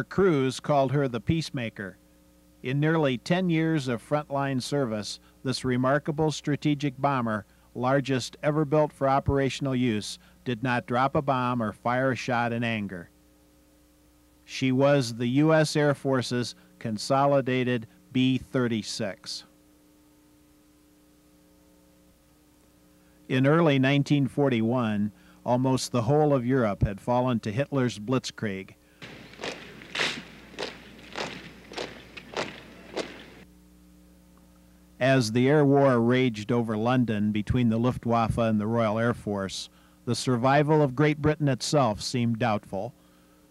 Her crews called her the Peacemaker. In nearly 10 years of frontline service, this remarkable strategic bomber, largest ever built for operational use, did not drop a bomb or fire a shot in anger. She was the U.S. Air Force's consolidated B 36. In early 1941, almost the whole of Europe had fallen to Hitler's blitzkrieg. As the air war raged over London between the Luftwaffe and the Royal Air Force, the survival of Great Britain itself seemed doubtful.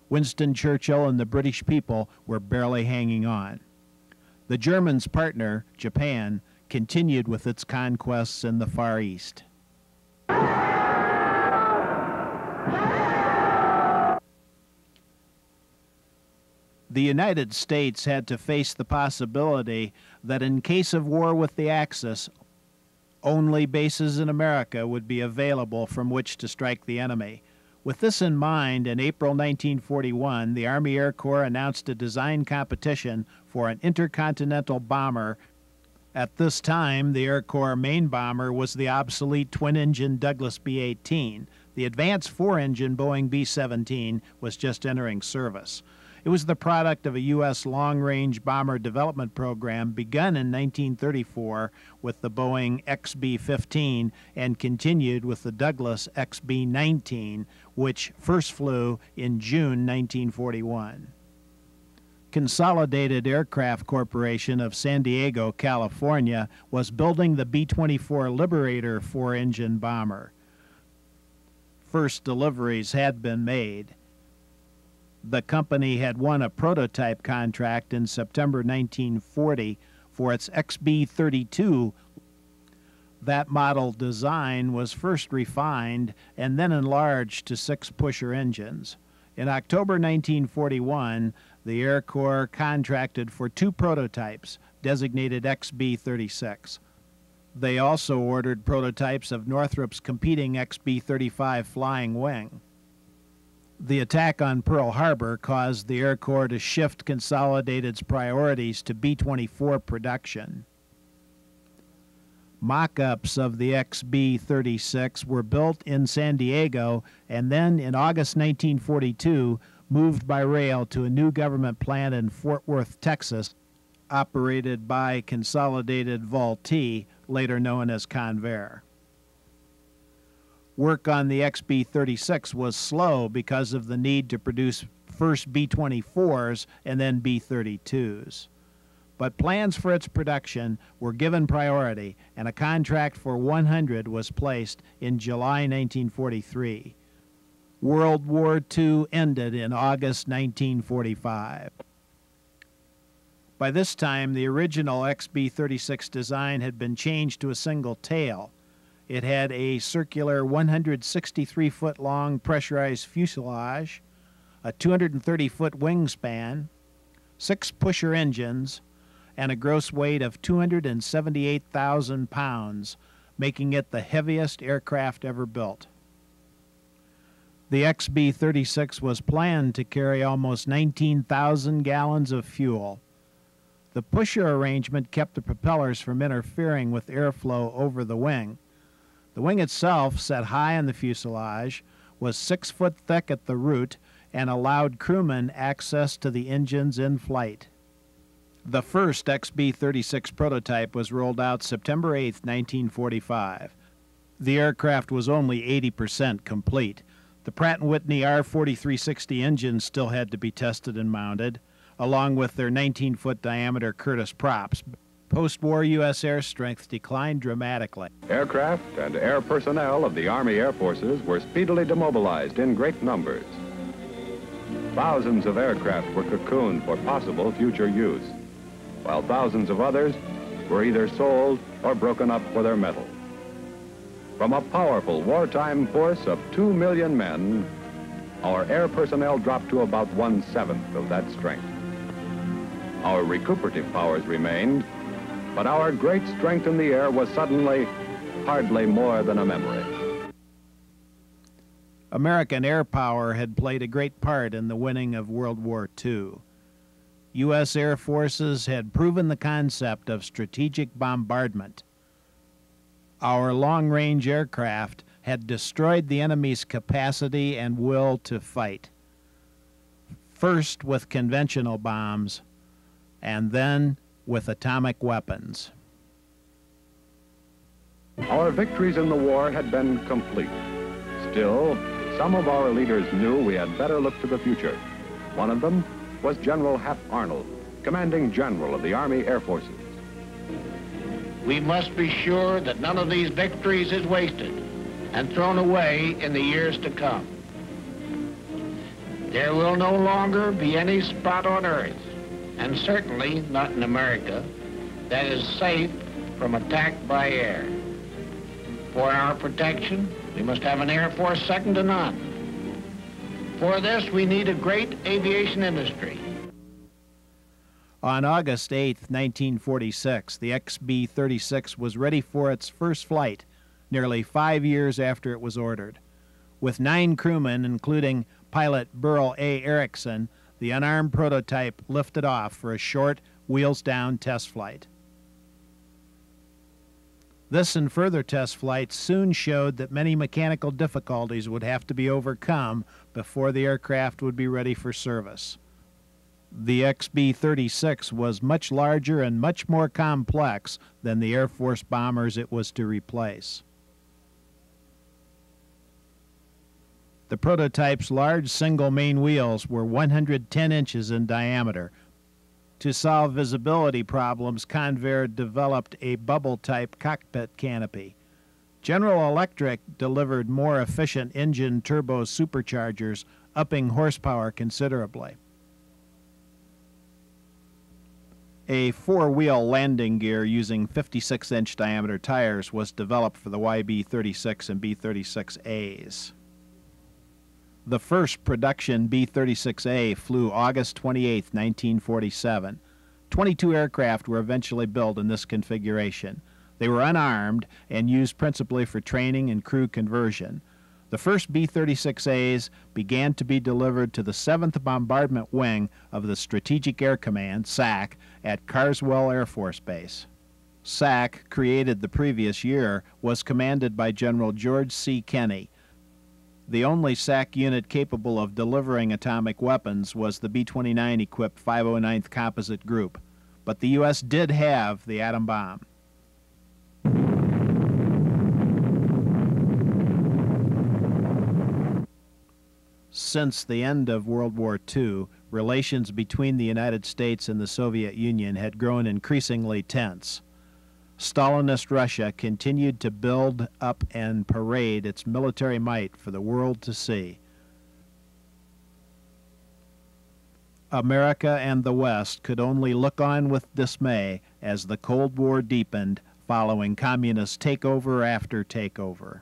Winston Churchill and the British people were barely hanging on. The Germans' partner, Japan, continued with its conquests in the Far East. The United States had to face the possibility that in case of war with the Axis, only bases in America would be available from which to strike the enemy. With this in mind, in April 1941, the Army Air Corps announced a design competition for an intercontinental bomber. At this time, the Air Corps main bomber was the obsolete twin engine Douglas B 18. The advanced four engine Boeing B 17 was just entering service. It was the product of a U.S. long range bomber development program begun in 1934 with the Boeing XB 15 and continued with the Douglas XB 19, which first flew in June 1941. Consolidated Aircraft Corporation of San Diego, California, was building the B 24 Liberator four engine bomber. First deliveries had been made the company had won a prototype contract in September 1940 for its XB 32. That model design was first refined and then enlarged to six pusher engines. In October 1941, the Air Corps contracted for two prototypes, designated XB 36. They also ordered prototypes of Northrop's competing XB 35 Flying Wing. The attack on Pearl Harbor caused the Air Corps to shift Consolidated's priorities to B 24 production. Mock ups of the XB 36 were built in San Diego and then in August 1942 moved by rail to a new government plant in Fort Worth, Texas, operated by Consolidated Vultee, later known as Convair work on the XB 36 was slow because of the need to produce first B 24s and then B 32s. But plans for its production were given priority, and a contract for 100 was placed in July 1943. World War II ended in August 1945. By this time, the original XB 36 design had been changed to a single tail it had a circular 163 foot long pressurized fuselage, a 230 foot wingspan, six pusher engines, and a gross weight of 278,000 pounds, making it the heaviest aircraft ever built. The XB 36 was planned to carry almost 19,000 gallons of fuel. The pusher arrangement kept the propellers from interfering with airflow over the wing the wing itself, set high in the fuselage, was six foot thick at the root and allowed crewmen access to the engines in flight. The first XB 36 prototype was rolled out September 8, 1945. The aircraft was only 80% complete. The Pratt & Whitney R4360 engines still had to be tested and mounted, along with their 19 foot diameter Curtiss props, Post war U.S. air strength declined dramatically. Aircraft and air personnel of the Army Air Forces were speedily demobilized in great numbers. Thousands of aircraft were cocooned for possible future use, while thousands of others were either sold or broken up for their metal. From a powerful wartime force of two million men, our air personnel dropped to about one-seventh of that strength. Our recuperative powers remained, but our great strength in the air was suddenly hardly more than a memory. American air power had played a great part in the winning of World War II. U.S. Air Forces had proven the concept of strategic bombardment. Our long range aircraft had destroyed the enemy's capacity and will to fight. First with conventional bombs, and then with atomic weapons. Our victories in the war had been complete. Still, some of our leaders knew we had better look to the future. One of them was General Hap Arnold, commanding general of the Army Air Forces. We must be sure that none of these victories is wasted and thrown away in the years to come. There will no longer be any spot on earth, and certainly not in America, that is safe from attack by air. For our protection, we must have an Air Force second to none. For this, we need a great aviation industry. On August 8, 1946, the XB 36 was ready for its first flight, nearly five years after it was ordered. With nine crewmen, including pilot Beryl A. Erickson, the unarmed prototype lifted off for a short, wheels down test flight. This and further test flights soon showed that many mechanical difficulties would have to be overcome before the aircraft would be ready for service. The XB 36 was much larger and much more complex than the Air Force bombers it was to replace. The prototype's large single main wheels were 110 inches in diameter, to solve visibility problems, Convair developed a bubble-type cockpit canopy. General Electric delivered more efficient engine turbo superchargers, upping horsepower considerably. A four-wheel landing gear using 56-inch diameter tires was developed for the YB-36 and B-36As. The first production B 36A flew August 28, 1947. 22 aircraft were eventually built in this configuration. They were unarmed and used principally for training and crew conversion. The first B 36As began to be delivered to the 7th Bombardment Wing of the Strategic Air Command, SAC, at Carswell Air Force Base. SAC, created the previous year, was commanded by General George C. Kenney the only SAC unit capable of delivering atomic weapons was the B 29 equipped 509th Composite Group, but the U.S. did have the atom bomb. Since the end of World War II, relations between the United States and the Soviet Union had grown increasingly tense. Stalinist Russia continued to build up and parade its military might for the world to see. America and the West could only look on with dismay as the Cold War deepened following communist takeover after takeover.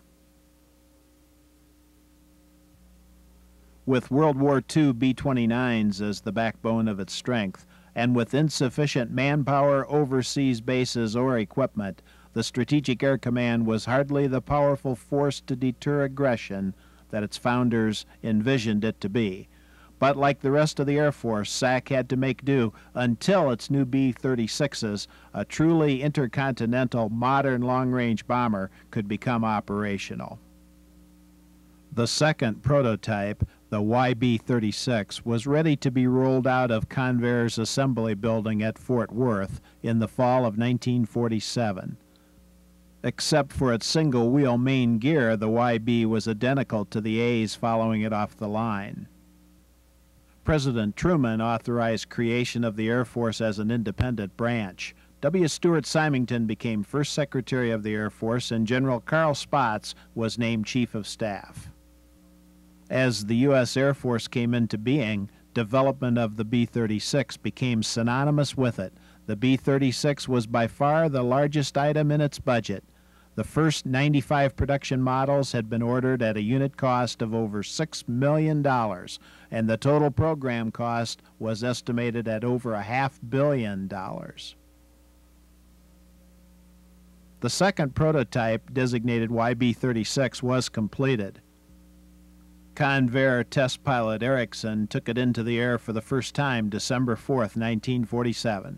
With World War II B 29s as the backbone of its strength, and with insufficient manpower, overseas bases, or equipment, the Strategic Air Command was hardly the powerful force to deter aggression that its founders envisioned it to be. But like the rest of the Air Force, SAC had to make do until its new B 36s, a truly intercontinental modern long range bomber, could become operational. The second prototype, the YB-36 was ready to be rolled out of Convair's assembly building at Fort Worth in the fall of 1947. Except for its single-wheel main gear, the YB was identical to the A's following it off the line. President Truman authorized creation of the Air Force as an independent branch. W. Stuart Symington became first Secretary of the Air Force, and General Carl Spaatz was named Chief of Staff. As the U.S. Air Force came into being, development of the B 36 became synonymous with it. The B 36 was by far the largest item in its budget. The first 95 production models had been ordered at a unit cost of over $6 million, and the total program cost was estimated at over a half billion dollars. The second prototype, designated YB 36, was completed. Convair test pilot Erickson took it into the air for the first time December 4, 1947.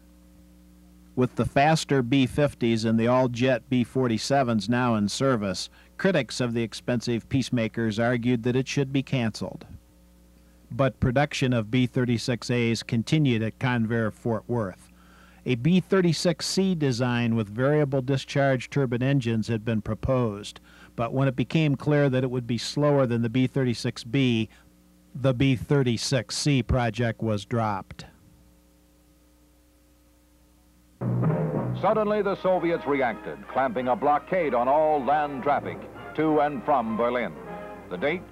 With the faster B 50s and the all jet B 47s now in service, critics of the expensive Peacemakers argued that it should be canceled. But production of B 36As continued at Convair Fort Worth. A B 36C design with variable discharge turbine engines had been proposed, but when it became clear that it would be slower than the B 36B, the B 36C project was dropped. Suddenly, the Soviets reacted, clamping a blockade on all land traffic to and from Berlin. The date,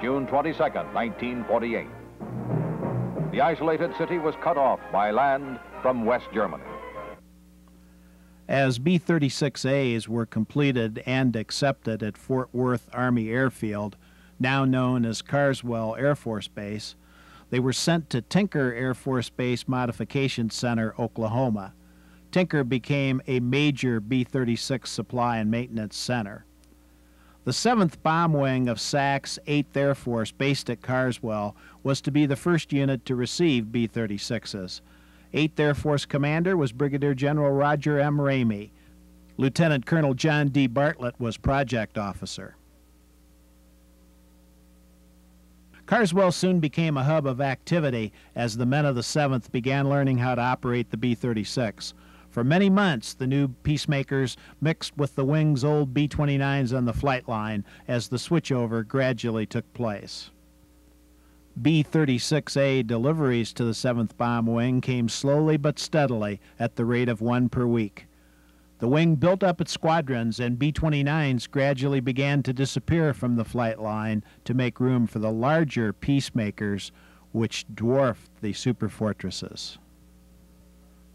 June 22, 1948. The isolated city was cut off by land from West Germany. As B 36As were completed and accepted at Fort Worth Army Airfield, now known as Carswell Air Force Base, they were sent to Tinker Air Force Base Modification Center, Oklahoma. Tinker became a major B 36 supply and maintenance center. The 7th Bomb Wing of SAC's 8th Air Force, based at Carswell, was to be the first unit to receive B 36s. 8th Air Force commander was Brigadier General Roger M. Ramey. Lieutenant Colonel John D. Bartlett was project officer. Carswell soon became a hub of activity as the men of the 7th began learning how to operate the B 36. For many months, the new peacemakers mixed with the wing's old B 29s on the flight line as the switchover gradually took place. B 36A deliveries to the 7th Bomb Wing came slowly but steadily at the rate of one per week. The wing built up its squadrons, and B 29s gradually began to disappear from the flight line to make room for the larger peacemakers, which dwarfed the superfortresses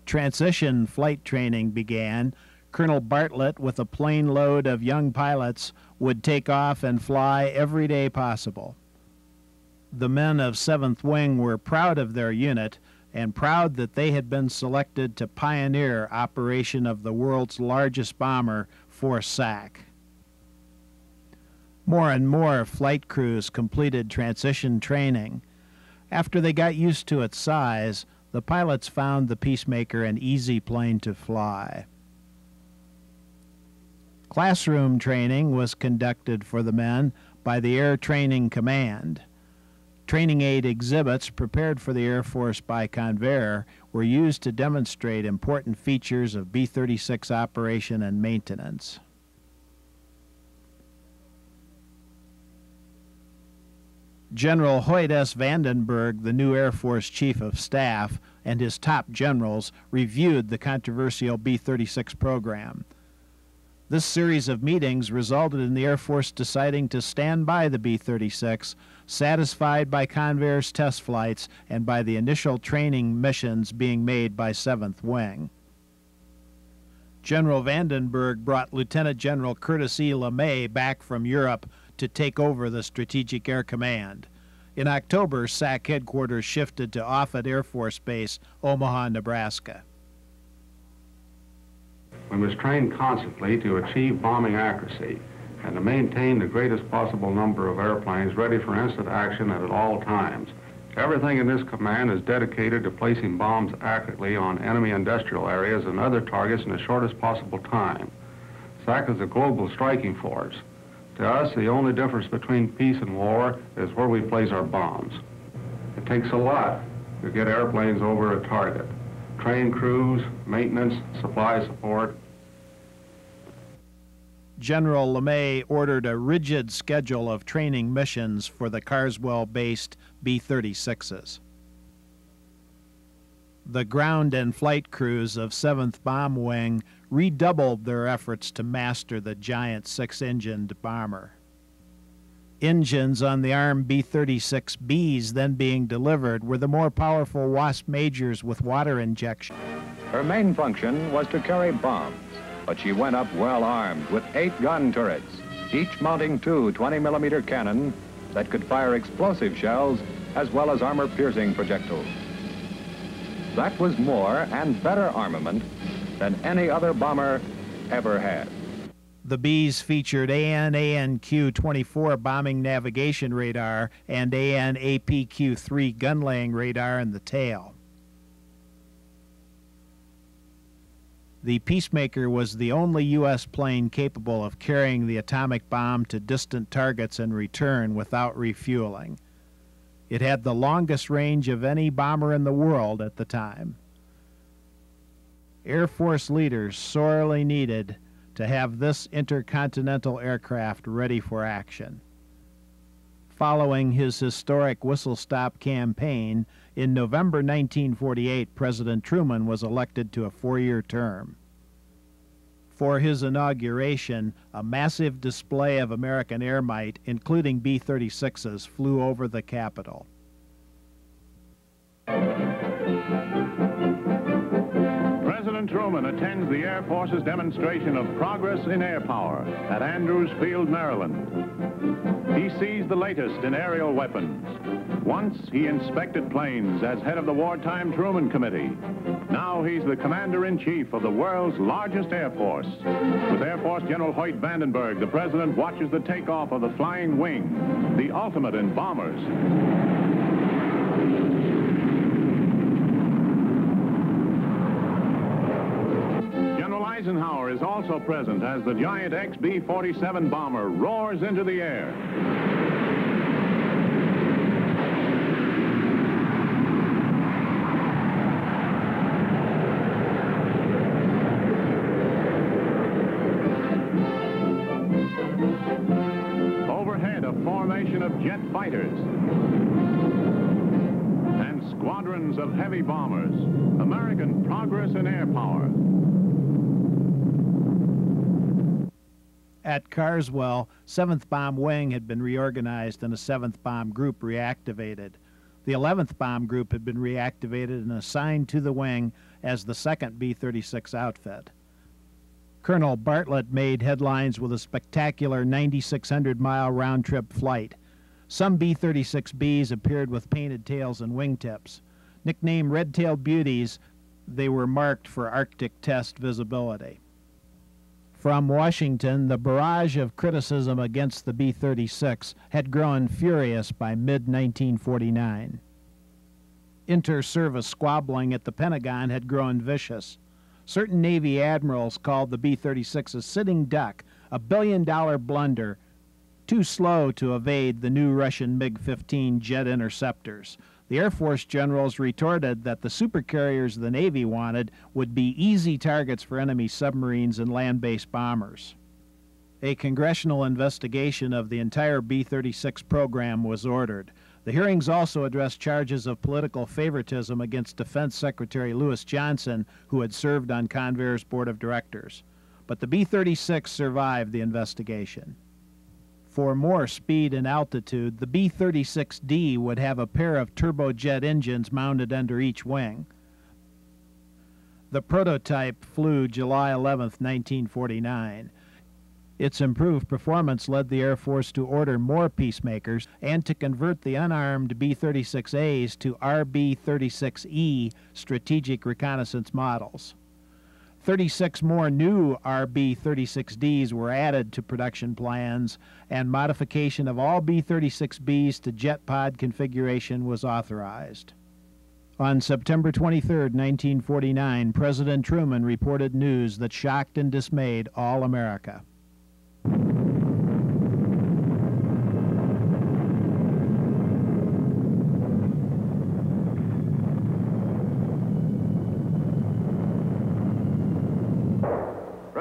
transition flight training began, Colonel Bartlett, with a plane load of young pilots, would take off and fly every day possible. The men of 7th Wing were proud of their unit and proud that they had been selected to pioneer operation of the world's largest bomber for SAC. More and more flight crews completed transition training. After they got used to its size, the pilots found the Peacemaker an easy plane to fly. Classroom training was conducted for the men by the Air Training Command. Training aid exhibits prepared for the Air Force by Convair were used to demonstrate important features of B 36 operation and maintenance. General Hoyt S. Vandenberg, the new Air Force Chief of Staff, and his top generals reviewed the controversial B 36 program. This series of meetings resulted in the Air Force deciding to stand by the B 36, satisfied by Convair's test flights and by the initial training missions being made by 7th Wing. General Vandenberg brought Lieutenant General Curtis E. LeMay back from Europe to take over the Strategic Air Command. In October, SAC headquarters shifted to Offutt Air Force Base, Omaha, Nebraska. We must train constantly to achieve bombing accuracy and to maintain the greatest possible number of airplanes ready for instant action at all times. Everything in this command is dedicated to placing bombs accurately on enemy industrial areas and other targets in the shortest possible time. SAC is a global striking force. To us, the only difference between peace and war is where we place our bombs. It takes a lot to get airplanes over a target. Train crews, maintenance, supply support. General LeMay ordered a rigid schedule of training missions for the Carswell-based B-36s. The ground and flight crews of 7th Bomb Wing redoubled their efforts to master the giant six engined bomber. Engines on the ARM B 36Bs then being delivered were the more powerful Wasp Majors with water injection. Her main function was to carry bombs, but she went up well armed with eight gun turrets, each mounting two 20 millimeter cannon that could fire explosive shells as well as armor piercing projectiles. That was more and better armament than any other bomber ever had. The Bs featured AN APQ 24 bombing navigation radar and AN APQ 3 gun laying radar in the tail. The Peacemaker was the only U.S. plane capable of carrying the atomic bomb to distant targets and return without refueling. It had the longest range of any bomber in the world at the time. Air Force leaders sorely needed to have this intercontinental aircraft ready for action. Following his historic whistle stop campaign, in November 1948, President Truman was elected to a four year term. For his inauguration, a massive display of American air might, including B 36s, flew over the Capitol. President Truman attends the Air Force's demonstration of progress in air power at Andrews Field, Maryland. He sees the latest in aerial weapons. Once he inspected planes as head of the Wartime Truman Committee. Now he's the commander-in-chief of the world's largest air force. With Air Force General Hoyt Vandenberg, the president watches the takeoff of the Flying Wing, the ultimate in bombers. General Eisenhower is also present as the giant XB-47 bomber roars into the air. Overhead, a formation of jet fighters and squadrons of heavy bombers. American progress in air power. At Carswell, 7th Bomb Wing had been reorganized and a 7th Bomb Group reactivated. The 11th Bomb Group had been reactivated and assigned to the wing as the 2nd B 36 outfit. Colonel Bartlett made headlines with a spectacular 9,600 mile round trip flight. Some B 36Bs appeared with painted tails and wingtips. Nicknamed red tailed beauties, they were marked for Arctic test visibility. From Washington, the barrage of criticism against the B 36 had grown furious by mid 1949. Inter service squabbling at the Pentagon had grown vicious. Certain Navy admirals called the B 36 a sitting duck, a billion dollar blunder, too slow to evade the new Russian MiG 15 jet interceptors. The Air Force generals retorted that the supercarriers the Navy wanted would be easy targets for enemy submarines and land based bombers. A congressional investigation of the entire B 36 program was ordered. The hearings also addressed charges of political favoritism against Defense Secretary Louis Johnson, who had served on Convair's board of directors. But the B 36 survived the investigation. For more speed and altitude, the B 36D would have a pair of turbojet engines mounted under each wing. The prototype flew July 11, 1949. Its improved performance led the Air Force to order more peacemakers and to convert the unarmed B 36As to RB 36E strategic reconnaissance models. 36 more new RB 36Ds were added to production plans, and modification of all B 36Bs to jet pod configuration was authorized. On September 23, 1949, President Truman reported news that shocked and dismayed all America.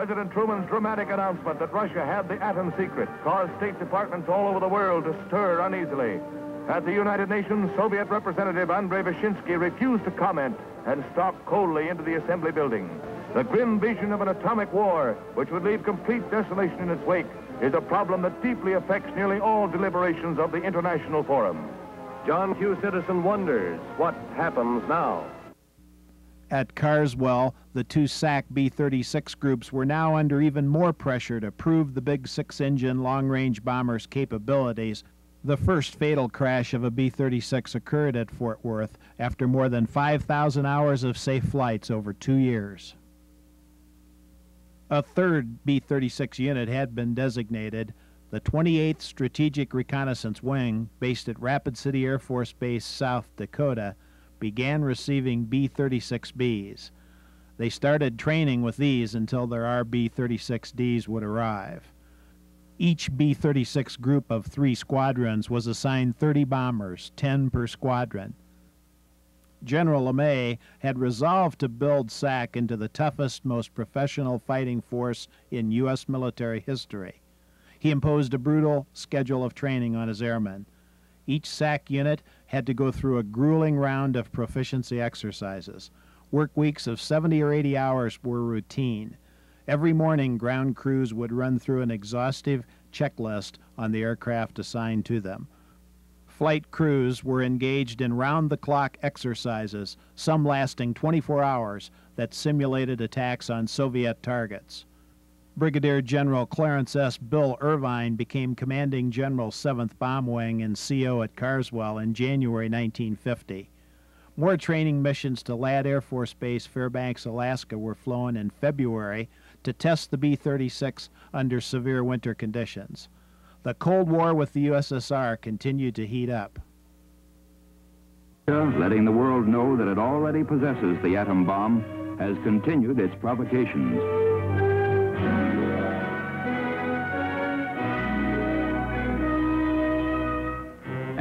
President Truman's dramatic announcement that Russia had the atom secret caused State Departments all over the world to stir uneasily. At the United Nations, Soviet Representative Andrei Vyshinsky refused to comment and stalked coldly into the assembly building. The grim vision of an atomic war, which would leave complete desolation in its wake, is a problem that deeply affects nearly all deliberations of the International Forum. John Q. Citizen wonders what happens now. At Carswell, the two SAC B 36 groups were now under even more pressure to prove the big six engine long range bomber's capabilities. The first fatal crash of a B 36 occurred at Fort Worth after more than 5,000 hours of safe flights over two years. A third B 36 unit had been designated. The 28th Strategic Reconnaissance Wing, based at Rapid City Air Force Base, South Dakota, began receiving B 36Bs. They started training with these until their RB 36Ds would arrive. Each B 36 group of three squadrons was assigned 30 bombers, 10 per squadron. General LeMay had resolved to build SAC into the toughest, most professional fighting force in U.S. military history. He imposed a brutal schedule of training on his airmen. Each SAC unit had to go through a grueling round of proficiency exercises. Work weeks of 70 or 80 hours were routine. Every morning, ground crews would run through an exhaustive checklist on the aircraft assigned to them. Flight crews were engaged in round the clock exercises, some lasting 24 hours, that simulated attacks on Soviet targets. Brigadier General Clarence S. Bill Irvine became commanding General 7th Bomb Wing and CO at Carswell in January 1950. More training missions to Ladd Air Force Base, Fairbanks, Alaska were flown in February to test the B 36 under severe winter conditions. The Cold War with the USSR continued to heat up. Letting the world know that it already possesses the atom bomb has continued its provocations.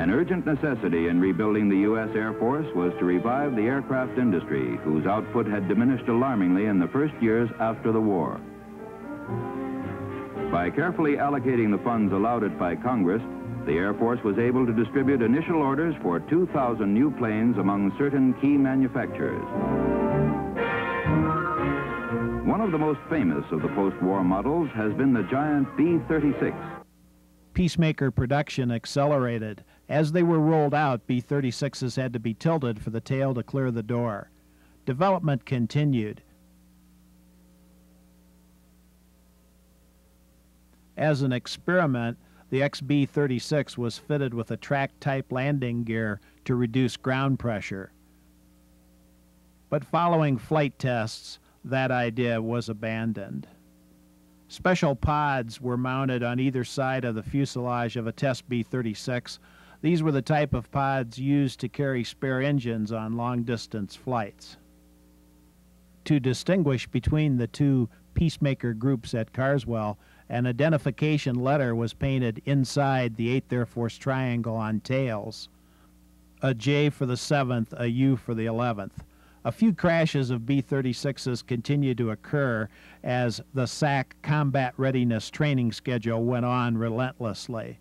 An urgent necessity in rebuilding the U.S. Air Force was to revive the aircraft industry, whose output had diminished alarmingly in the first years after the war. By carefully allocating the funds allowed it by Congress, the Air Force was able to distribute initial orders for 2,000 new planes among certain key manufacturers. One of the most famous of the post-war models has been the giant B-36. Peacemaker production accelerated. As they were rolled out, B 36s had to be tilted for the tail to clear the door. Development continued. As an experiment, the XB 36 was fitted with a track type landing gear to reduce ground pressure. But following flight tests, that idea was abandoned. Special pods were mounted on either side of the fuselage of a test B 36. These were the type of pods used to carry spare engines on long distance flights. To distinguish between the two peacemaker groups at Carswell, an identification letter was painted inside the 8th Air Force triangle on tails. A J for the 7th, a U for the 11th. A few crashes of B 36s continued to occur as the SAC combat readiness training schedule went on relentlessly.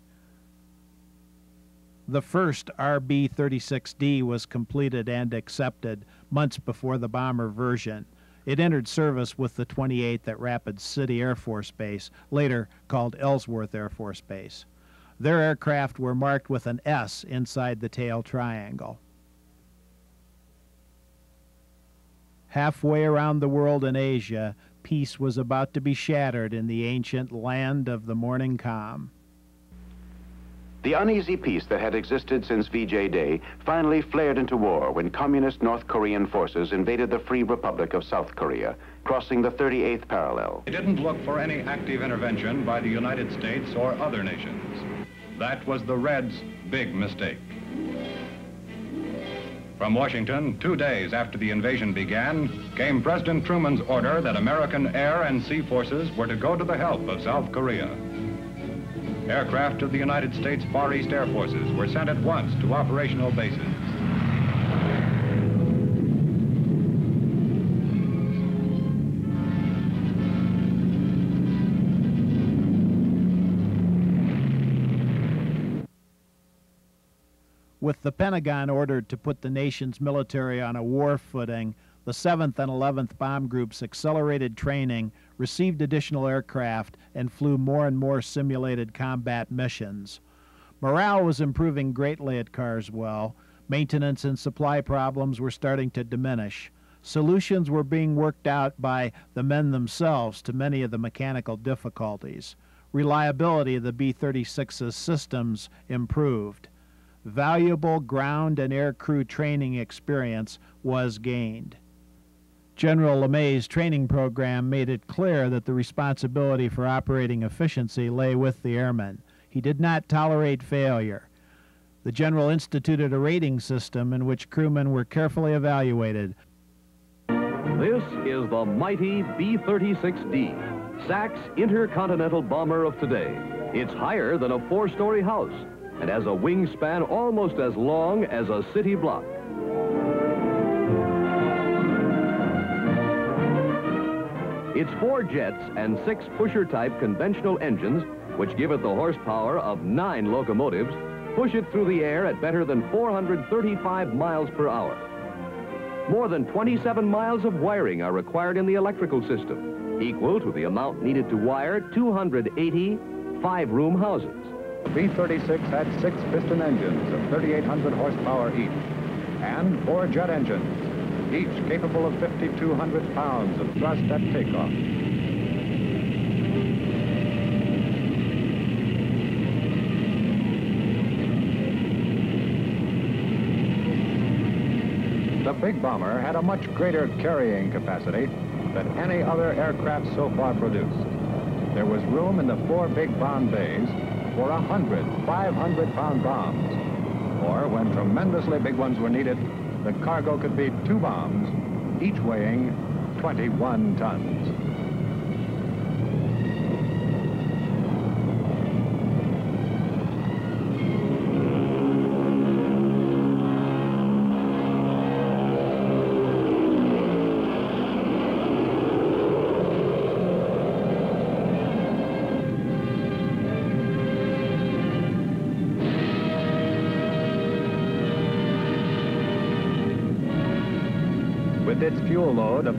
The first RB 36D was completed and accepted months before the bomber version. It entered service with the 28th at Rapid City Air Force Base, later called Ellsworth Air Force Base. Their aircraft were marked with an S inside the tail triangle. Halfway around the world in Asia, peace was about to be shattered in the ancient land of the morning calm. The uneasy peace that had existed since VJ Day finally flared into war when communist North Korean forces invaded the Free Republic of South Korea, crossing the 38th parallel. They didn't look for any active intervention by the United States or other nations. That was the Reds' big mistake. From Washington, two days after the invasion began, came President Truman's order that American air and sea forces were to go to the help of South Korea. Aircraft of the United States Far East Air Forces were sent at once to operational bases. With the Pentagon ordered to put the nation's military on a war footing, the 7th and 11th Bomb Groups accelerated training received additional aircraft, and flew more and more simulated combat missions. Morale was improving greatly at Carswell. Maintenance and supply problems were starting to diminish. Solutions were being worked out by the men themselves to many of the mechanical difficulties. Reliability of the B 36's systems improved. Valuable ground and air crew training experience was gained. General LeMay's training program made it clear that the responsibility for operating efficiency lay with the airmen. He did not tolerate failure. The general instituted a rating system in which crewmen were carefully evaluated. This is the mighty B 36D, SAC's intercontinental bomber of today. It's higher than a four story house and has a wingspan almost as long as a city block. Its four jets and six pusher-type conventional engines, which give it the horsepower of nine locomotives, push it through the air at better than 435 miles per hour. More than 27 miles of wiring are required in the electrical system, equal to the amount needed to wire 280 five-room houses. The B-36 had six piston engines of 3,800 horsepower each and four jet engines each capable of 5,200 pounds of thrust at takeoff. The big bomber had a much greater carrying capacity than any other aircraft so far produced. There was room in the four big bomb bays for a 100 500-pound bombs, or when tremendously big ones were needed, the cargo could be two bombs, each weighing 21 tons.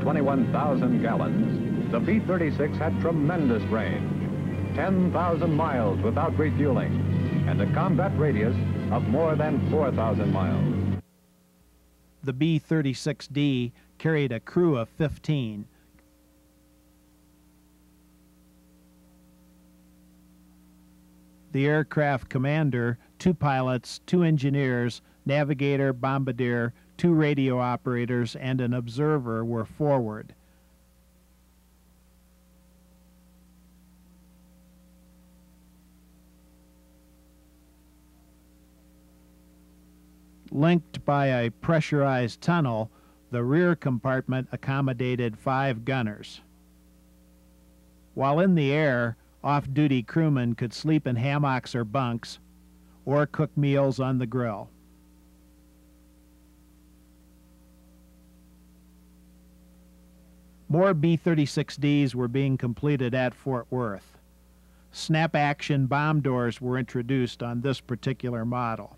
21,000 gallons, the B-36 had tremendous range, 10,000 miles without refueling, and a combat radius of more than 4,000 miles. The B-36D carried a crew of 15. The aircraft commander, two pilots, two engineers, navigator, bombardier, two radio operators, and an observer were forward. Linked by a pressurized tunnel, the rear compartment accommodated five gunners. While in the air, off duty crewmen could sleep in hammocks or bunks or cook meals on the grill. More B-36Ds were being completed at Fort Worth. Snap action bomb doors were introduced on this particular model.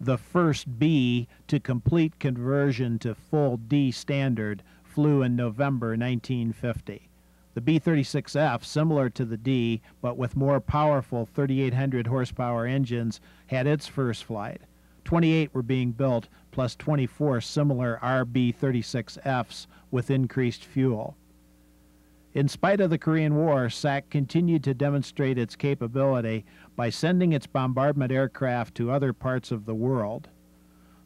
The first B to complete conversion to full D standard flew in November 1950. The B-36F, similar to the D, but with more powerful 3,800 horsepower engines, had its first flight. 28 were being built, plus 24 similar RB-36Fs with increased fuel. In spite of the Korean War, SAC continued to demonstrate its capability by sending its bombardment aircraft to other parts of the world.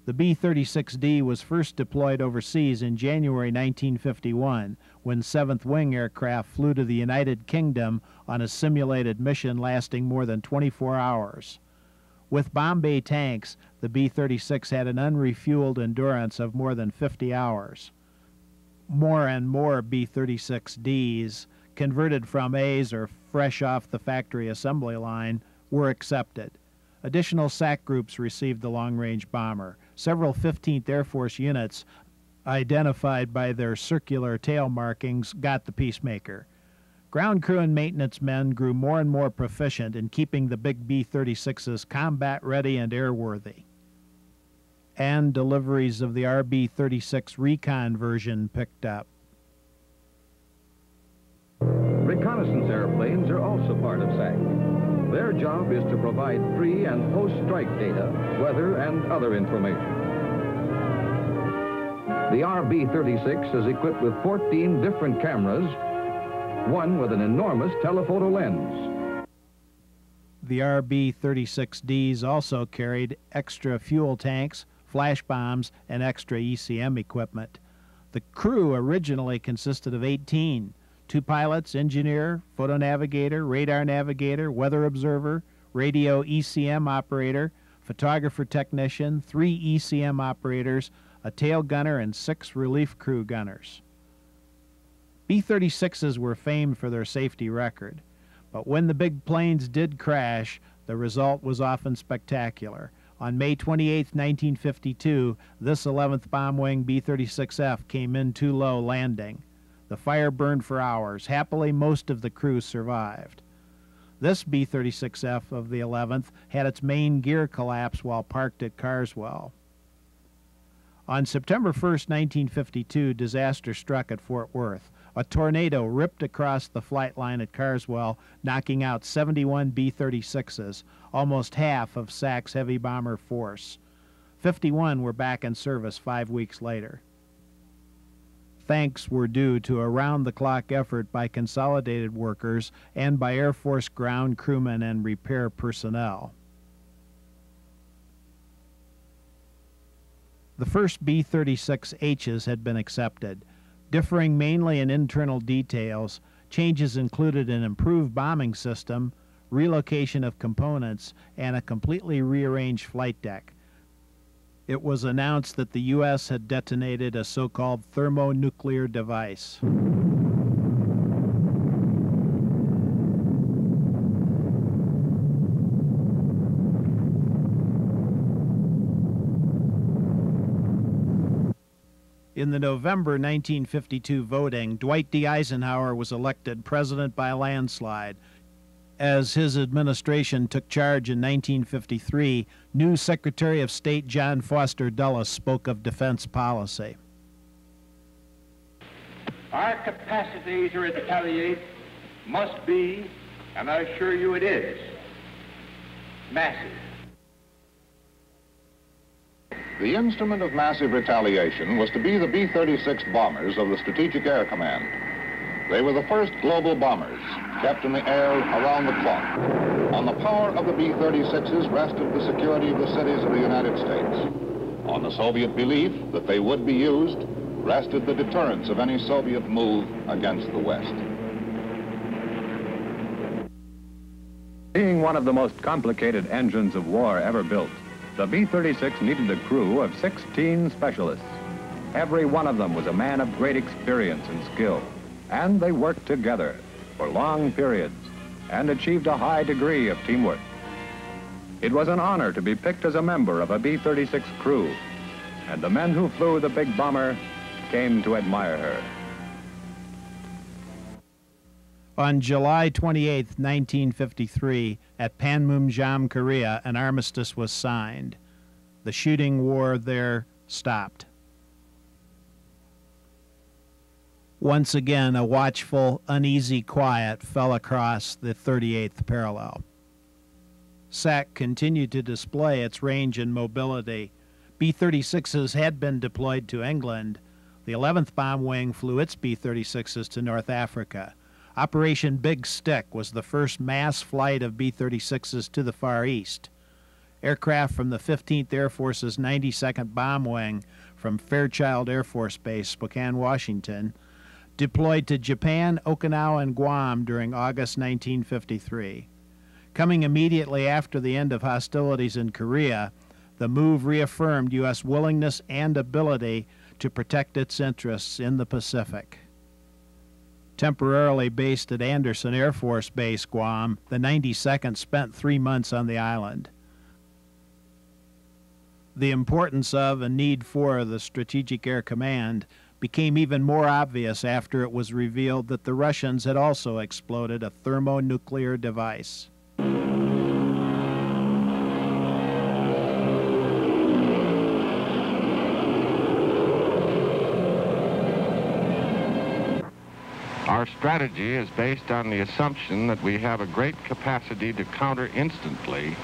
The B-36D was first deployed overseas in January 1951 when 7th Wing aircraft flew to the United Kingdom on a simulated mission lasting more than 24 hours. With bomb bay tanks, the B 36 had an unrefueled endurance of more than 50 hours. More and more B 36Ds, converted from A's or fresh off the factory assembly line, were accepted. Additional SAC groups received the long range bomber. Several 15th Air Force units, identified by their circular tail markings, got the Peacemaker. Ground crew and maintenance men grew more and more proficient in keeping the big B 36s combat ready and airworthy. And deliveries of the RB 36 Recon version picked up. Reconnaissance airplanes are also part of SAC. Their job is to provide pre and post strike data, weather, and other information. The RB 36 is equipped with 14 different cameras one with an enormous telephoto lens. The RB 36Ds also carried extra fuel tanks, flash bombs, and extra ECM equipment. The crew originally consisted of 18 two pilots, engineer, photo navigator, radar navigator, weather observer, radio ECM operator, photographer technician, three ECM operators, a tail gunner, and six relief crew gunners. B 36s were famed for their safety record, but when the big planes did crash, the result was often spectacular. On May 28, 1952, this 11th Bomb Wing B 36F came in too low landing. The fire burned for hours. Happily, most of the crew survived. This B 36F of the 11th had its main gear collapse while parked at Carswell. On September 1, 1952, disaster struck at Fort Worth. A tornado ripped across the flight line at Carswell, knocking out 71 B 36s, almost half of SAC's heavy bomber force. 51 were back in service five weeks later thanks were due to a round the clock effort by consolidated workers and by Air Force ground crewmen and repair personnel. The first B 36Hs had been accepted. Differing mainly in internal details, changes included an improved bombing system, relocation of components, and a completely rearranged flight deck it was announced that the U.S. had detonated a so called thermonuclear device. In the November 1952 voting, Dwight D. Eisenhower was elected president by landslide, as his administration took charge in 1953, new Secretary of State John Foster Dulles spoke of defense policy. Our capacity to retaliate must be, and I assure you it is, massive. The instrument of massive retaliation was to be the B-36 bombers of the Strategic Air Command. They were the first global bombers, kept in the air around the clock. On the power of the B-36s rested the security of the cities of the United States. On the Soviet belief that they would be used rested the deterrence of any Soviet move against the West. Being one of the most complicated engines of war ever built, the B-36 needed a crew of 16 specialists. Every one of them was a man of great experience and skill and they worked together for long periods and achieved a high degree of teamwork. It was an honor to be picked as a member of a B-36 crew, and the men who flew the big bomber came to admire her. On July 28, 1953, at Panmunjom, Korea, an armistice was signed. The shooting war there stopped. Once again, a watchful, uneasy quiet fell across the 38th parallel. SAC continued to display its range and mobility. B 36s had been deployed to England. The 11th Bomb Wing flew its B 36s to North Africa. Operation Big Stick was the first mass flight of B 36s to the Far East. Aircraft from the 15th Air Force's 92nd Bomb Wing from Fairchild Air Force Base, Spokane, Washington, deployed to Japan, Okinawa, and Guam during August 1953. Coming immediately after the end of hostilities in Korea, the move reaffirmed U.S. willingness and ability to protect its interests in the Pacific. Temporarily based at Andersen Air Force Base, Guam, the 92nd spent three months on the island. The importance of and need for the Strategic Air Command became even more obvious after it was revealed that the Russians had also exploded a thermonuclear device. Our strategy is based on the assumption that we have a great capacity to counter instantly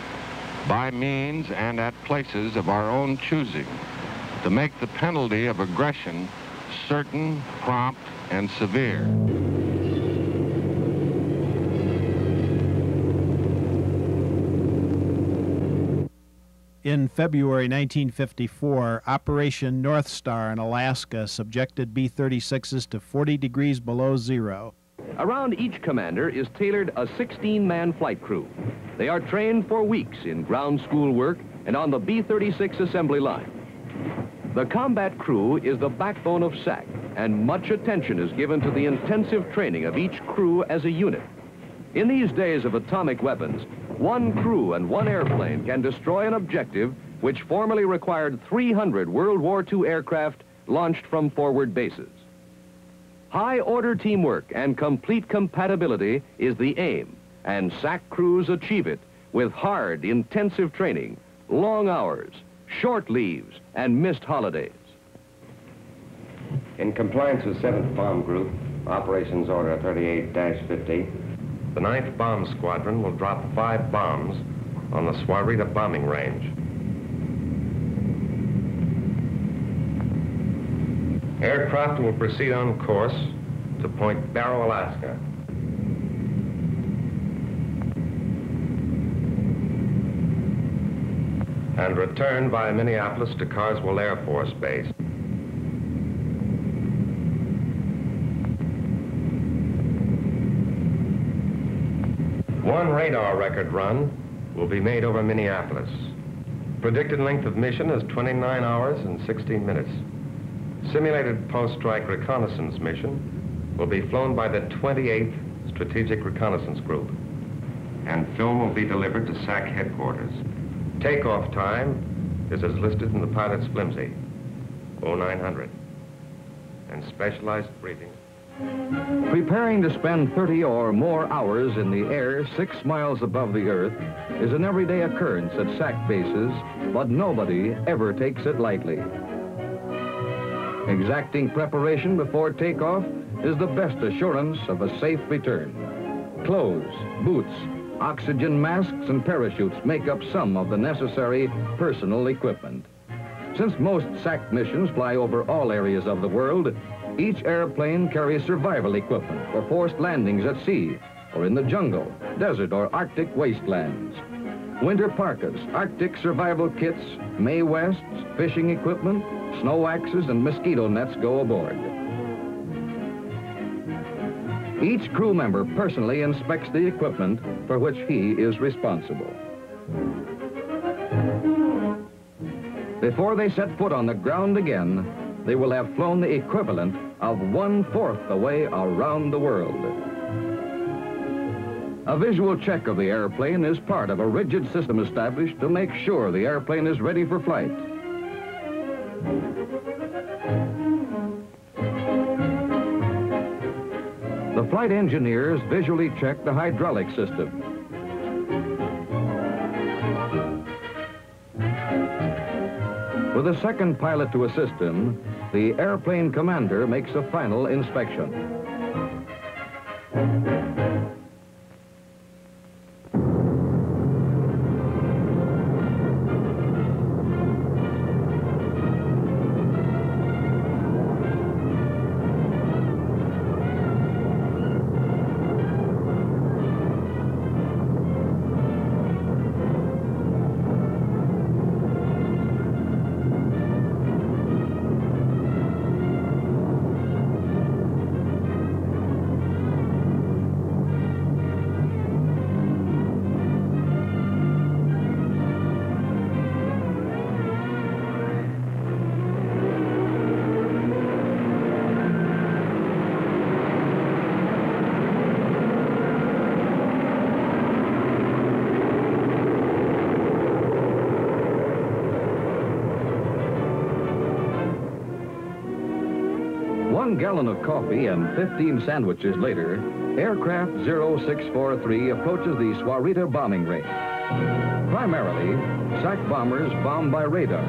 by means and at places of our own choosing, to make the penalty of aggression certain, prompt, and severe. In February 1954, Operation North Star in Alaska subjected B 36s to 40 degrees below zero. Around each commander is tailored a 16-man flight crew. They are trained for weeks in ground school work and on the B-36 assembly line. The combat crew is the backbone of SAC, and much attention is given to the intensive training of each crew as a unit. In these days of atomic weapons, one crew and one airplane can destroy an objective which formerly required 300 World War II aircraft launched from forward bases. High order teamwork and complete compatibility is the aim, and SAC crews achieve it with hard, intensive training, long hours, short leaves, and missed holidays. In compliance with 7th Bomb Group, Operations Order 38-50, the 9th Bomb Squadron will drop five bombs on the Sahuarita bombing range. Aircraft will proceed on course to Point Barrow, Alaska. And return via Minneapolis to Carswell Air Force Base. One radar record run will be made over Minneapolis. Predicted length of mission is 29 hours and 16 minutes. Simulated post-strike reconnaissance mission will be flown by the 28th Strategic Reconnaissance Group. And film will be delivered to SAC headquarters. Takeoff time is as listed in the pilot's flimsy, 0900. And specialized briefing. Preparing to spend 30 or more hours in the air six miles above the earth is an everyday occurrence at SAC bases, but nobody ever takes it lightly. Exacting preparation before takeoff is the best assurance of a safe return. Clothes, boots, oxygen masks, and parachutes make up some of the necessary personal equipment. Since most SAC missions fly over all areas of the world, each airplane carries survival equipment for forced landings at sea or in the jungle, desert, or Arctic wastelands. Winter parkas, Arctic survival kits, Mae Wests, fishing equipment, snow axes, and mosquito nets go aboard. Each crew member personally inspects the equipment for which he is responsible. Before they set foot on the ground again, they will have flown the equivalent of one-fourth the way around the world. A visual check of the airplane is part of a rigid system established to make sure the airplane is ready for flight. The flight engineers visually check the hydraulic system. With a second pilot to assist him, the airplane commander makes a final inspection. Coffee and 15 sandwiches later, aircraft 0643 approaches the Sahuarita bombing range. Primarily, SAC bombers bomb by radar,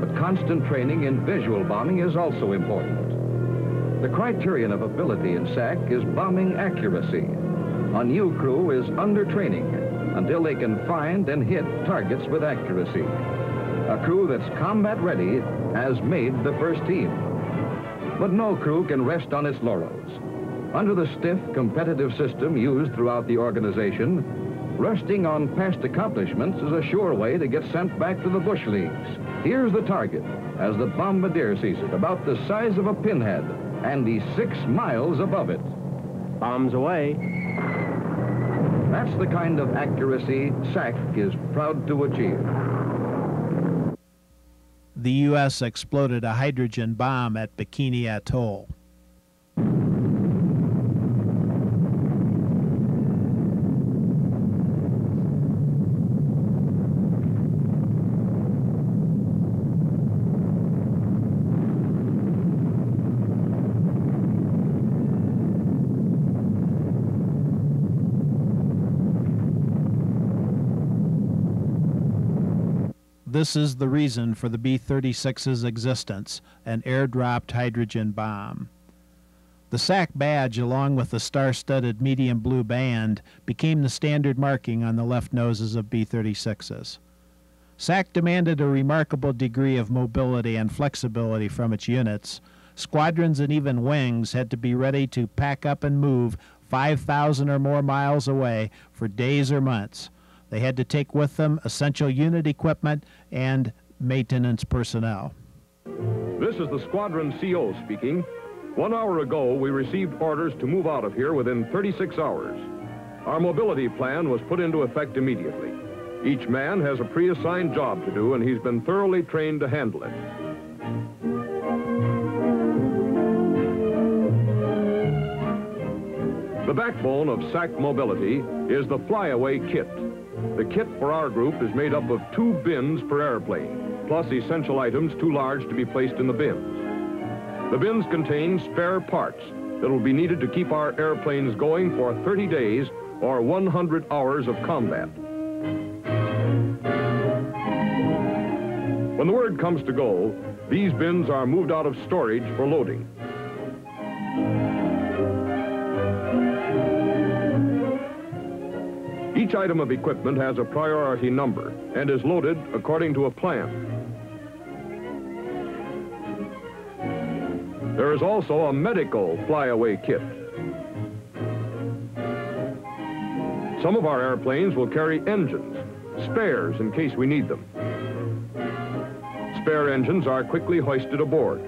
but constant training in visual bombing is also important. The criterion of ability in SAC is bombing accuracy. A new crew is under training until they can find and hit targets with accuracy. A crew that's combat ready has made the first team. But no crew can rest on its laurels. Under the stiff, competitive system used throughout the organization, Resting on past accomplishments is a sure way to get sent back to the bush leagues. Here's the target, as the bombardier sees it, about the size of a pinhead, and he's six miles above it. Bombs away. That's the kind of accuracy SAC is proud to achieve. The U.S. exploded a hydrogen bomb at Bikini Atoll. This is the reason for the B 36's existence an airdropped hydrogen bomb. The SAC badge, along with the star studded medium blue band, became the standard marking on the left noses of B 36s. SAC demanded a remarkable degree of mobility and flexibility from its units. Squadrons and even wings had to be ready to pack up and move 5,000 or more miles away for days or months. They had to take with them essential unit equipment and maintenance personnel. This is the squadron CO speaking. One hour ago, we received orders to move out of here within 36 hours. Our mobility plan was put into effect immediately. Each man has a pre-assigned job to do, and he's been thoroughly trained to handle it. The backbone of SAC mobility is the flyaway kit. The kit for our group is made up of two bins per airplane, plus essential items too large to be placed in the bins. The bins contain spare parts that will be needed to keep our airplanes going for 30 days or 100 hours of combat. When the word comes to go, these bins are moved out of storage for loading. Each item of equipment has a priority number and is loaded according to a plan. There is also a medical flyaway kit. Some of our airplanes will carry engines, spares in case we need them. Spare engines are quickly hoisted aboard.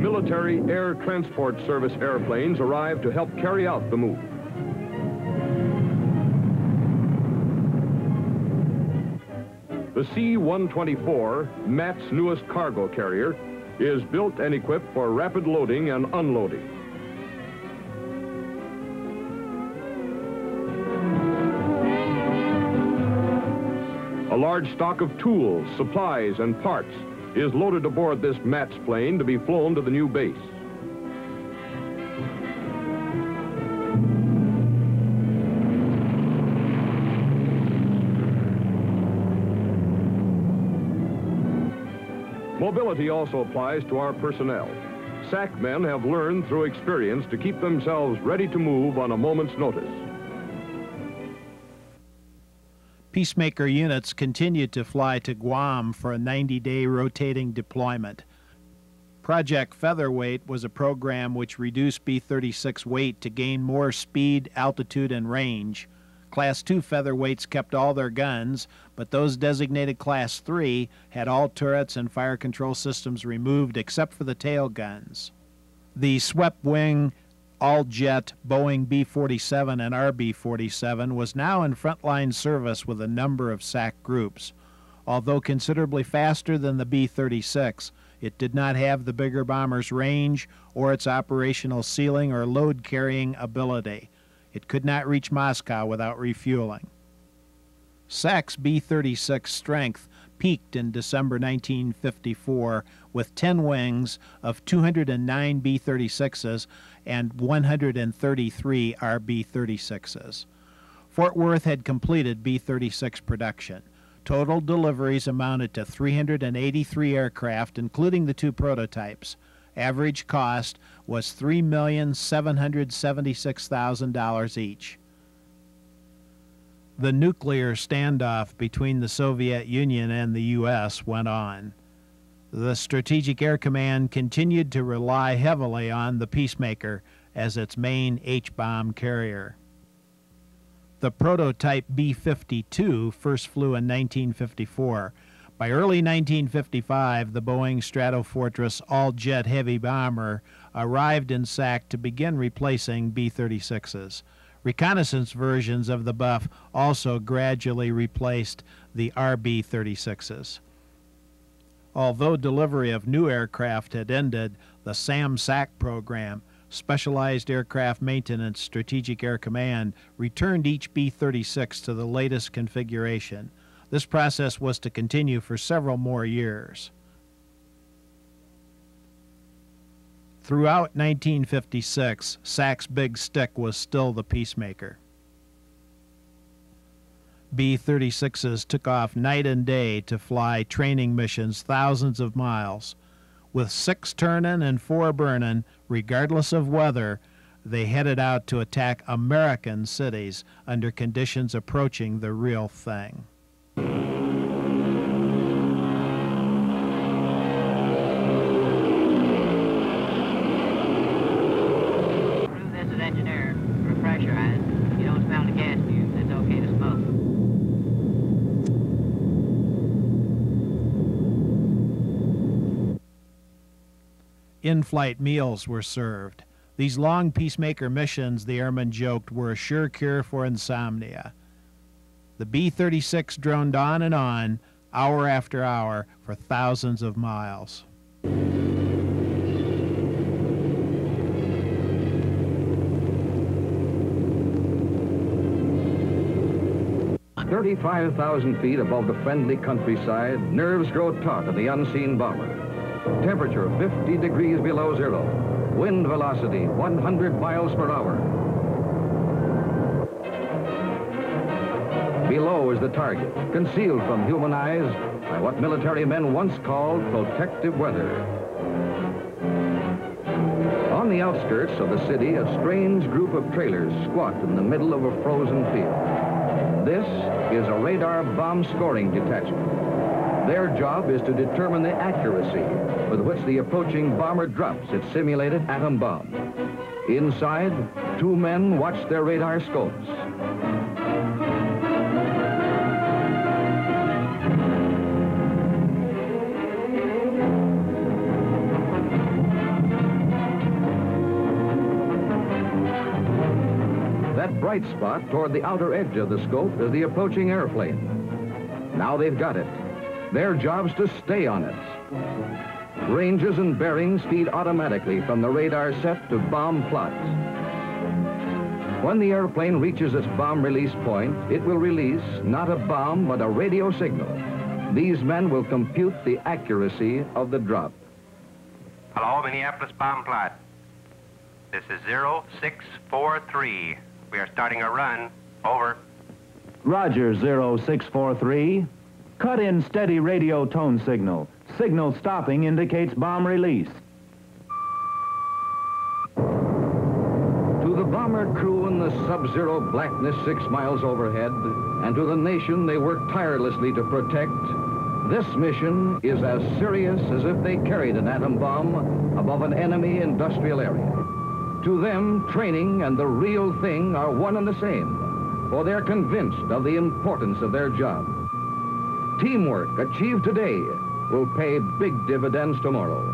Military air transport service airplanes arrive to help carry out the move. The C-124, MATS' newest cargo carrier, is built and equipped for rapid loading and unloading. A large stock of tools, supplies, and parts is loaded aboard this MATS plane to be flown to the new base. Mobility also applies to our personnel. SAC men have learned through experience to keep themselves ready to move on a moment's notice. Peacemaker units continued to fly to Guam for a 90 day rotating deployment. Project Featherweight was a program which reduced B 36 weight to gain more speed, altitude, and range. Class 2 featherweights kept all their guns, but those designated Class 3 had all turrets and fire control systems removed except for the tail guns. The swept wing all-jet Boeing B-47 and RB-47 was now in frontline service with a number of SAC groups. Although considerably faster than the B-36, it did not have the bigger bomber's range or its operational ceiling or load-carrying ability. It could not reach Moscow without refueling. SAC's B-36 strength peaked in December 1954 with 10 wings of 209 B 36s and 133 RB 36s. Fort Worth had completed B 36 production. Total deliveries amounted to 383 aircraft, including the two prototypes. Average cost was $3,776,000 each. The nuclear standoff between the Soviet Union and the U.S. went on. The Strategic Air Command continued to rely heavily on the Peacemaker as its main H-bomb carrier. The prototype B-52 first flew in 1954. By early 1955, the Boeing Stratofortress all-jet heavy bomber arrived in SAC to begin replacing B-36s. Reconnaissance versions of the Buff also gradually replaced the RB-36s. Although delivery of new aircraft had ended, the SAMSAC program, Specialized Aircraft Maintenance Strategic Air Command, returned each B 36 to the latest configuration. This process was to continue for several more years. Throughout 1956, SAC's big stick was still the peacemaker. B 36s took off night and day to fly training missions thousands of miles. With six turning and four burning, regardless of weather, they headed out to attack American cities under conditions approaching the real thing. In flight meals were served. These long peacemaker missions, the airmen joked, were a sure cure for insomnia. The B 36 droned on and on, hour after hour, for thousands of miles. Thirty-five thousand feet above the friendly countryside, nerves grow taut of the unseen bomber. Temperature 50 degrees below zero. Wind velocity 100 miles per hour. Below is the target, concealed from human eyes by what military men once called protective weather. On the outskirts of the city, a strange group of trailers squat in the middle of a frozen field. This is a radar bomb scoring detachment. Their job is to determine the accuracy with which the approaching bomber drops its simulated atom bomb. Inside, two men watch their radar scopes. That bright spot toward the outer edge of the scope is the approaching airplane. Now they've got it. Their job's to stay on it. Ranges and bearings feed automatically from the radar set to bomb plots. When the airplane reaches its bomb release point, it will release not a bomb, but a radio signal. These men will compute the accuracy of the drop. Hello, Minneapolis bomb plot. This is 0643. We are starting a run. Over. Roger, 0643. Cut in steady radio tone signal. Signal stopping indicates bomb release. To the bomber crew in the sub-zero blackness six miles overhead, and to the nation they work tirelessly to protect, this mission is as serious as if they carried an atom bomb above an enemy industrial area. To them, training and the real thing are one and the same, for they're convinced of the importance of their job. Teamwork achieved today will pay big dividends tomorrow.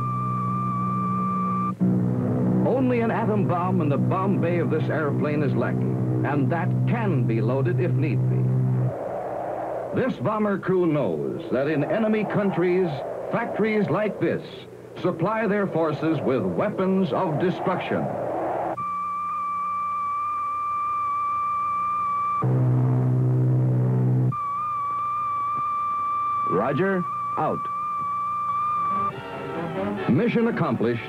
Only an atom bomb in the bomb bay of this airplane is lacking, and that can be loaded if need be. This bomber crew knows that in enemy countries, factories like this supply their forces with weapons of destruction. Roger, out. Mission accomplished.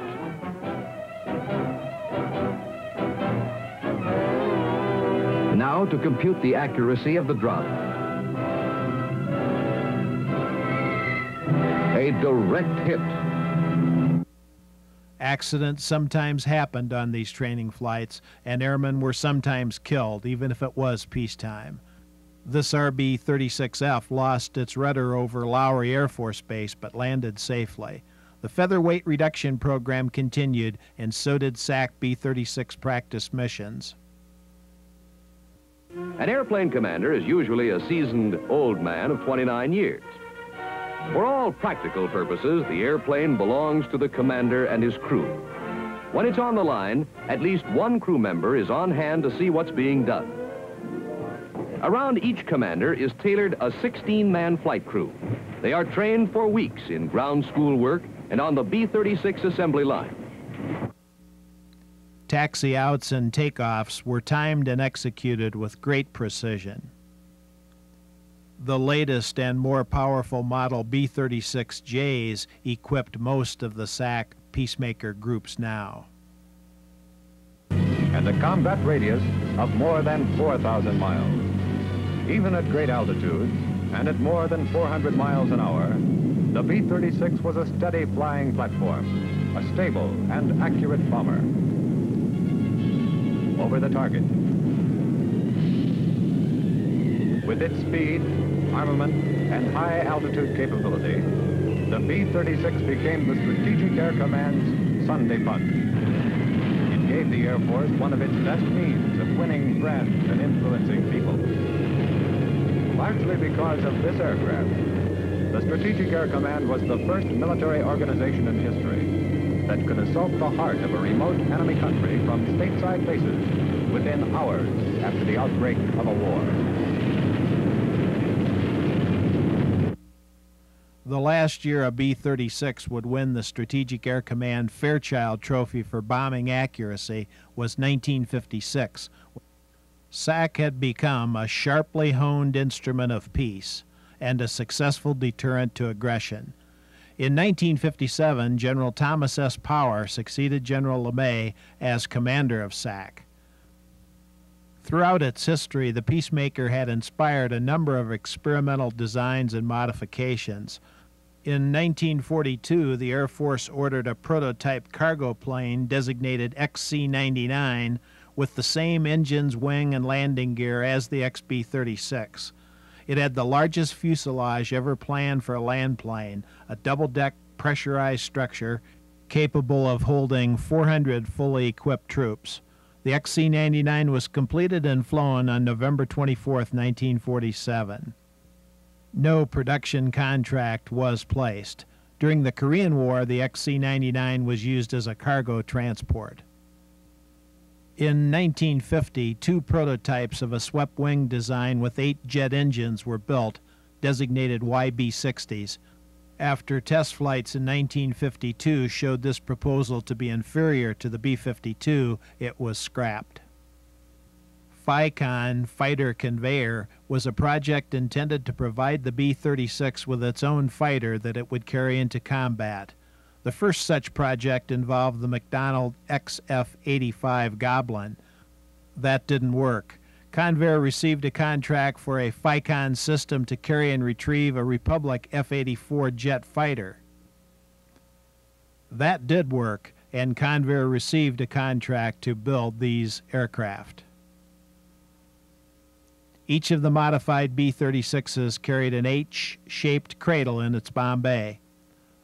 Now to compute the accuracy of the drop. A direct hit. Accidents sometimes happened on these training flights, and airmen were sometimes killed, even if it was peacetime. This RB-36F lost its rudder over Lowry Air Force Base but landed safely. The The featherweight reduction program continued, and so did SAC B 36 practice missions. An airplane commander is usually a seasoned old man of 29 years. For all practical purposes, the airplane belongs to the commander and his crew. When it's on the line, at least one crew member is on hand to see what's being done. Around each commander is tailored a 16-man flight crew. They are trained for weeks in ground school work and on the B-36 assembly line. Taxi outs and takeoffs were timed and executed with great precision. The latest and more powerful model B 36Js equipped most of the SAC Peacemaker groups now. And a combat radius of more than 4,000 miles. Even at great altitudes and at more than 400 miles an hour, the B-36 was a steady flying platform, a stable and accurate bomber over the target. With its speed, armament, and high altitude capability, the B-36 became the Strategic Air Command's Sunday punch. It gave the Air Force one of its best means of winning friends and influencing people. Largely because of this aircraft, the Strategic Air Command was the first military organization in history that could assault the heart of a remote enemy country from stateside bases within hours after the outbreak of a war. The last year a B 36 would win the Strategic Air Command Fairchild Trophy for bombing accuracy was 1956. SAC had become a sharply honed instrument of peace and a successful deterrent to aggression. In 1957, General Thomas S. Power succeeded General LeMay as commander of SAC. Throughout its history, the Peacemaker had inspired a number of experimental designs and modifications. In 1942, the Air Force ordered a prototype cargo plane designated XC 99 with the same engines, wing, and landing gear as the XB 36. It had the largest fuselage ever planned for a land plane, a double deck pressurized structure capable of holding 400 fully equipped troops. The XC 99 was completed and flown on November 24, 1947. No production contract was placed. During the Korean War, the XC 99 was used as a cargo transport. In 1950, two prototypes of a swept wing design with eight jet engines were built, designated YB 60s. After test flights in 1952 showed this proposal to be inferior to the B 52, it was scrapped. FICON Fighter Conveyor was a project intended to provide the B 36 with its own fighter that it would carry into combat. The first such project involved the McDonnell XF 85 Goblin. That didn't work. Convair received a contract for a FICON system to carry and retrieve a Republic F 84 jet fighter. That did work, and Convair received a contract to build these aircraft. Each of the modified B 36s carried an H shaped cradle in its bomb bay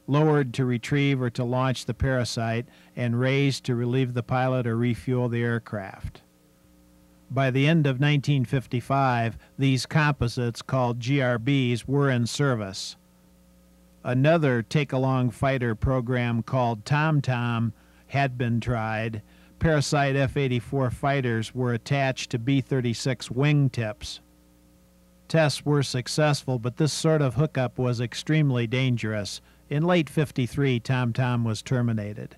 lowered to retrieve or to launch the parasite, and raised to relieve the pilot or refuel the aircraft. By the end of 1955, these composites, called GRBs, were in service. Another take along fighter program called Tom Tom had been tried. Parasite F 84 fighters were attached to B 36 wingtips. Tests were successful, but this sort of hookup was extremely dangerous in late 53, Tom Tom was terminated.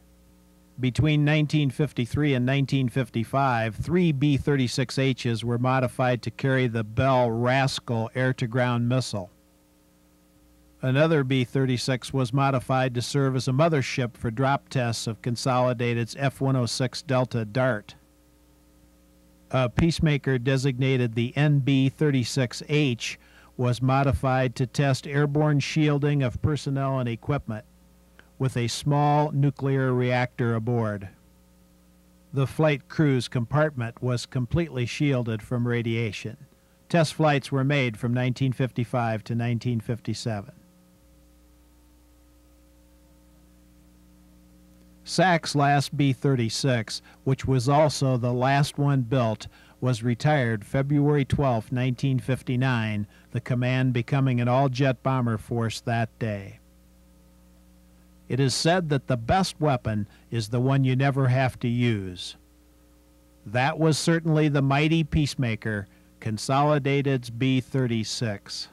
Between 1953 and 1955, three B 36Hs were modified to carry the Bell Rascal air to ground missile. Another B 36 was modified to serve as a mothership for drop tests of Consolidated's F 106 Delta Dart. A Peacemaker designated the NB 36H was modified to test airborne shielding of personnel and equipment with a small nuclear reactor aboard. The flight crew's compartment was completely shielded from radiation. Test flights were made from 1955 to 1957. SAC's last B 36, which was also the last one built, was retired February 12, 1959, the command becoming an all jet bomber force that day. It is said that the best weapon is the one you never have to use. That was certainly the mighty peacemaker, Consolidated's B 36.